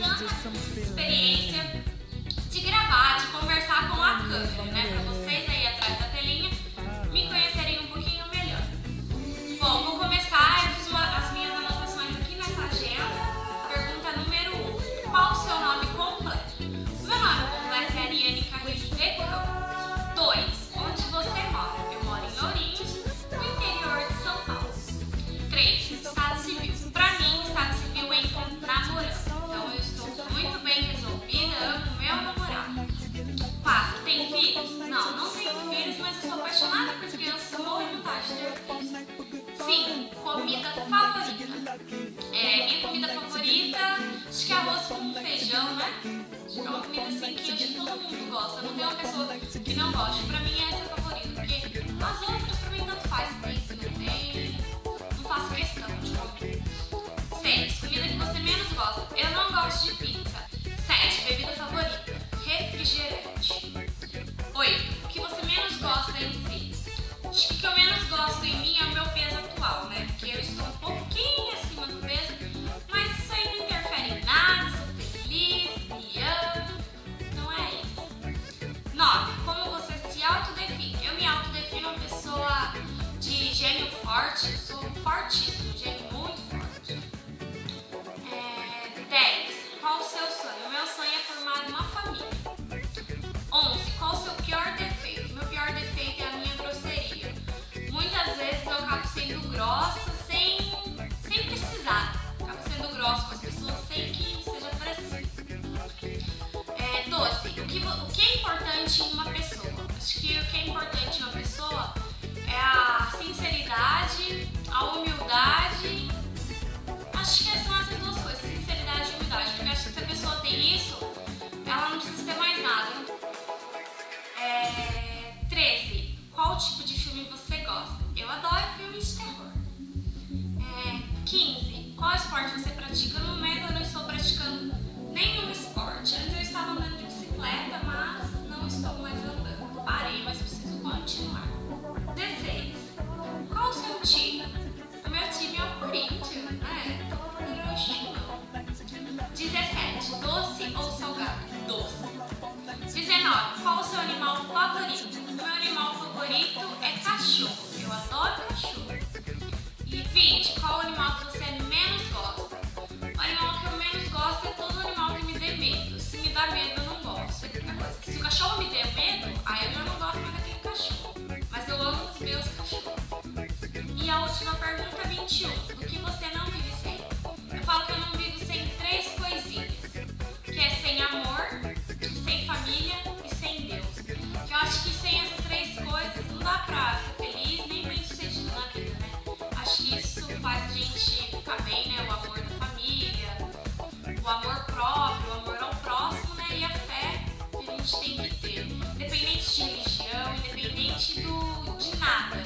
tanta experiência de gravar, de conversar com a câmera, né? Sim, comida favorita. É, minha comida favorita, acho que é arroz com feijão, né? É uma comida assim que todo mundo gosta. Não tem uma pessoa que não gosta. Pra importante em uma pessoa é a sinceridade, a humildade. Acho que são essas duas coisas, sinceridade e humildade. Porque acho que se a pessoa tem isso, ela não precisa ter mais nada. É, 13. Qual tipo de filme você gosta? Eu adoro filmes de terror. É, 15. Qual esporte você pratica? No momento eu não estou praticando nenhum sentido de nada.